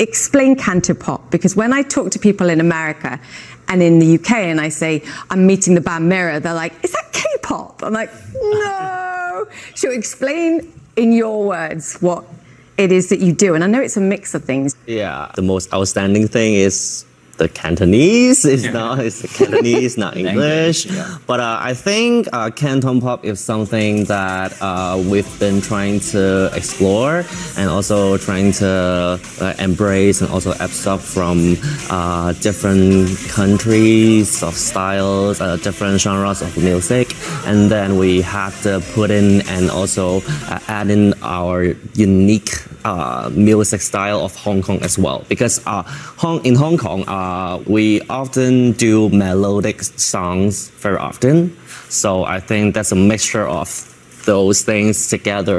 explain Cantopop because when I talk to people in America and in the UK and I say I'm meeting the band Mirror, they're like, "Is that K-pop?" I'm like, "No." so explain in your words what it is that you do, and I know it's a mix of things. Yeah, the most outstanding thing is the Cantonese. It's yeah. not it's Cantonese, not English. Yeah. But uh, I think uh, Canton pop is something that uh, we've been trying to explore and also trying to uh, embrace and also absorb from uh, different countries of styles, uh, different genres of music, and then we have to put in and also add in our unique uh, music style of Hong Kong as well. Because uh, Hong, in Hong Kong, uh, we often do melodic songs very often. So I think that's a mixture of those things together.